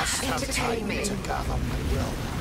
Just Entertain me. to gather my will.